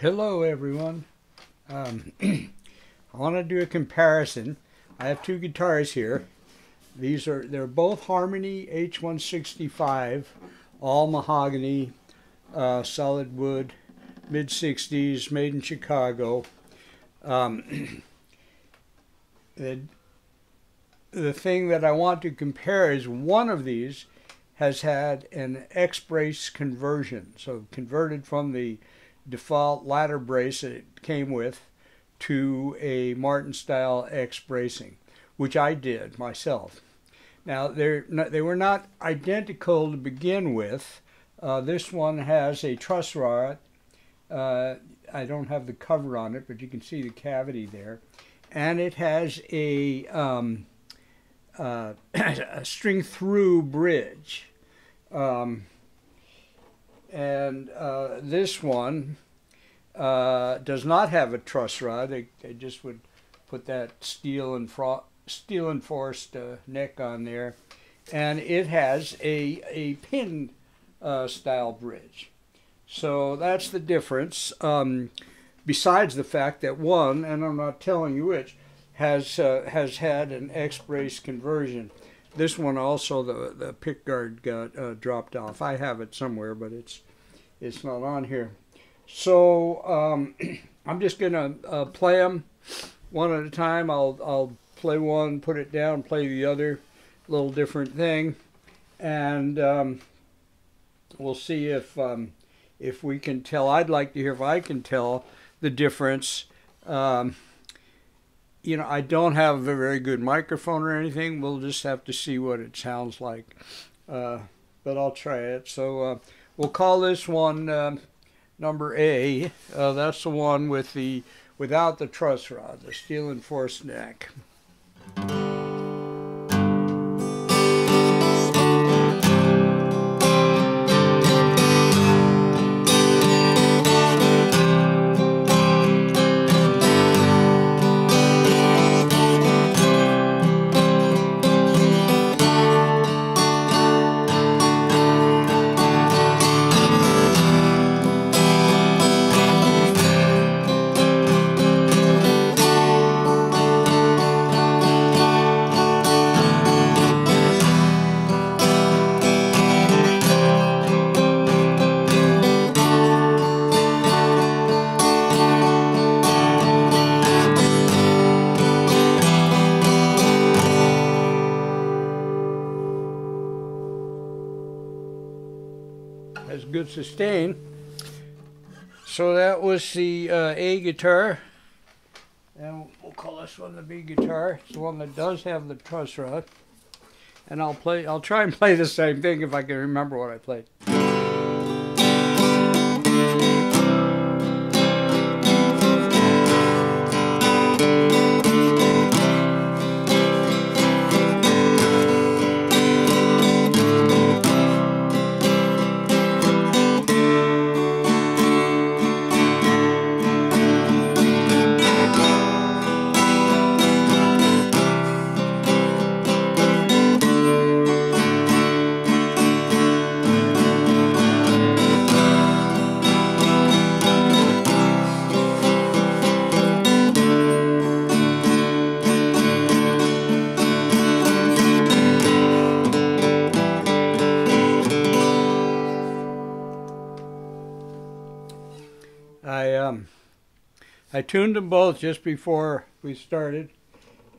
Hello everyone. Um, I want to do a comparison. I have two guitars here. These are they're both Harmony H165, all mahogany, uh, solid wood, mid 60s, made in Chicago. Um, the, the thing that I want to compare is one of these has had an X brace conversion, so converted from the default ladder brace that it came with to a Martin style X bracing, which I did myself. Now they're not, they were not identical to begin with. Uh, this one has a truss rod. Uh, I don't have the cover on it, but you can see the cavity there, and it has a, um, uh, a string through bridge. Um, and uh, this one uh, does not have a truss rod. They, they just would put that steel and steel enforced uh, neck on there, and it has a a pin uh, style bridge. So that's the difference. Um, besides the fact that one, and I'm not telling you which, has uh, has had an X brace conversion. This one also the the pick guard got uh, dropped off. I have it somewhere, but it's it's not on here. So um, I'm just gonna uh, play them one at a time. I'll I'll play one, put it down, play the other, little different thing, and um, we'll see if um, if we can tell. I'd like to hear if I can tell the difference. Um, you know, I don't have a very good microphone or anything. We'll just have to see what it sounds like. Uh, but I'll try it. So uh, we'll call this one uh, number A. Uh, that's the one with the without the truss rod, the steel enforced neck. Has good sustain. So that was the uh, A guitar. And we'll call this one the B guitar. It's the one that does have the truss rod. And I'll play I'll try and play the same thing if I can remember what I played. I um, I tuned them both just before we started,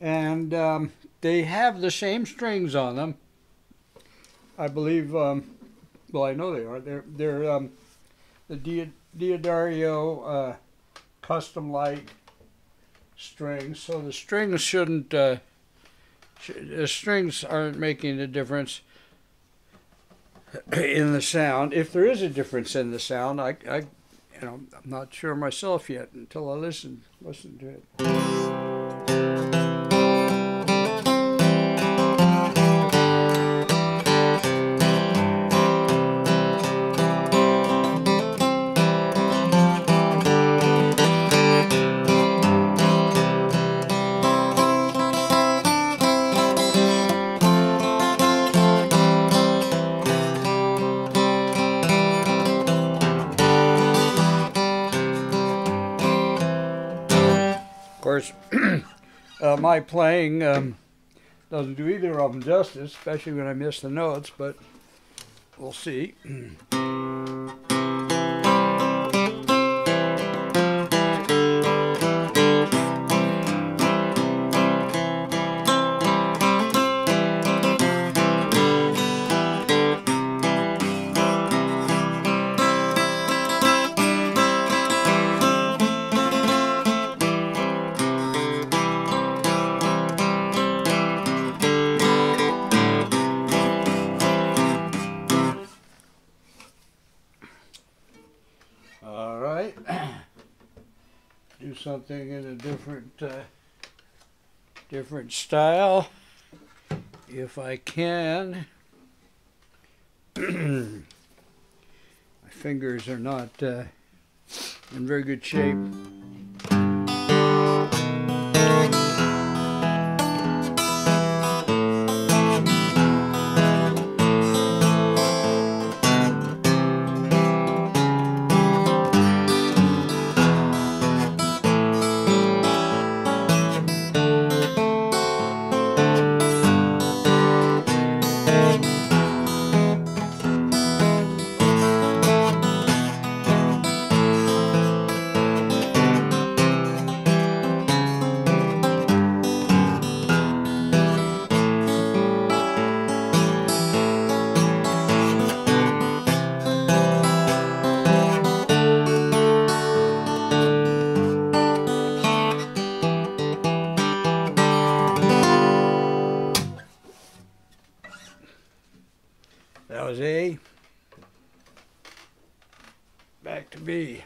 and um, they have the same strings on them. I believe. Um, well, I know they are. They're they're um, the D'Addario uh, custom light strings. So the strings shouldn't. Uh, the strings aren't making a difference in the sound. If there is a difference in the sound, I, I you know, I'm not sure myself yet until I listen listen to it. My playing um, doesn't do either of them justice, especially when I miss the notes, but we'll see. something in a different, uh, different style, if I can. My fingers are not uh, in very good shape. That was A. Back to B.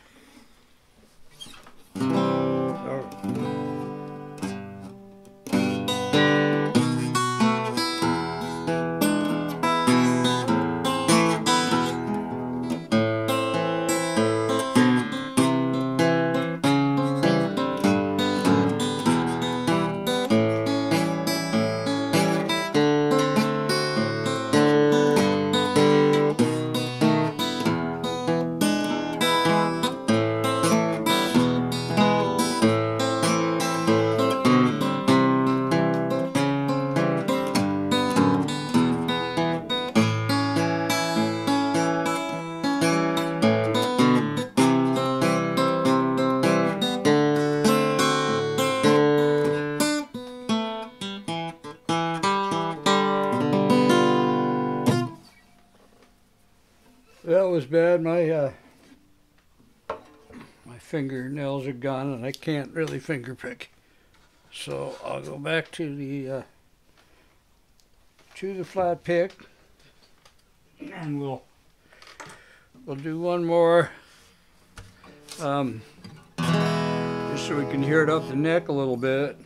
bad. My uh, my fingernails are gone, and I can't really finger pick. So I'll go back to the uh, to the flat pick, and we'll we'll do one more, um, just so we can hear it up the neck a little bit.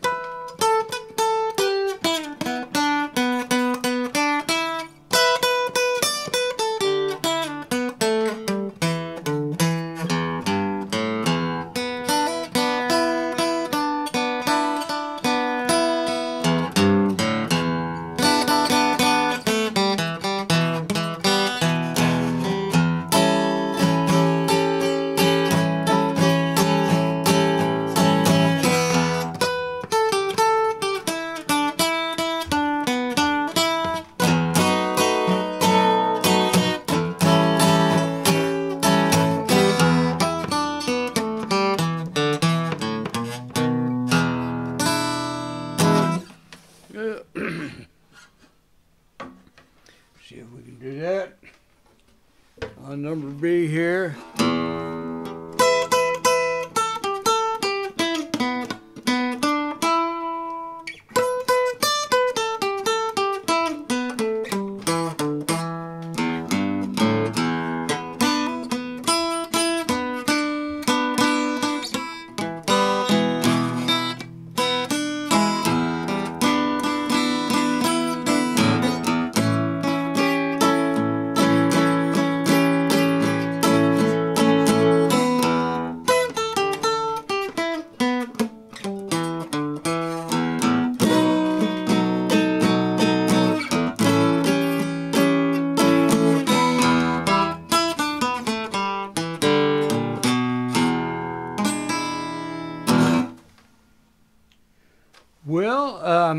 See if we can do that. On number B here.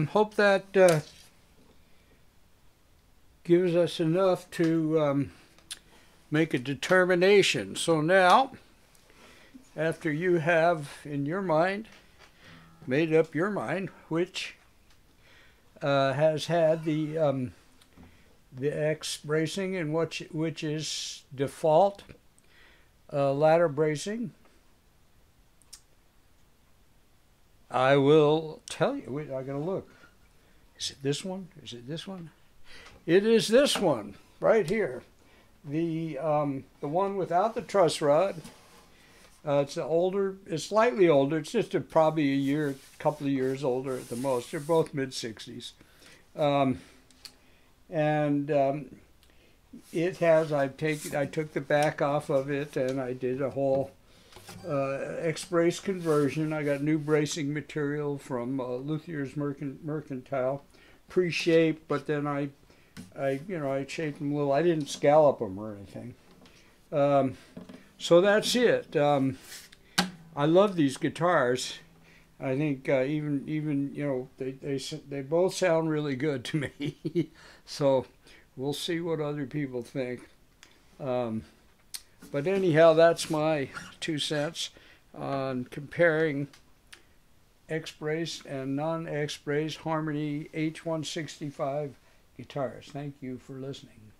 Um, hope that uh, gives us enough to um, make a determination. So now, after you have in your mind made up your mind which uh, has had the um, the X bracing and which which is default uh, ladder bracing. I will tell you. Wait, I gotta look. Is it this one? Is it this one? It is this one right here. The um, the one without the truss rod. Uh, it's older. It's slightly older. It's just a, probably a year, couple of years older at the most. They're both mid sixties, um, and um, it has. I've taken. I took the back off of it, and I did a whole uh, X brace conversion. I got new bracing material from uh, Luthier's Mercantile, pre-shaped, but then I, I you know I shaped them a little. I didn't scallop them or anything. Um, so that's it. Um, I love these guitars. I think uh, even even you know they they they both sound really good to me. so we'll see what other people think. Um, but anyhow, that's my two cents on comparing X-Brace and non-X-Brace Harmony H165 guitars. Thank you for listening.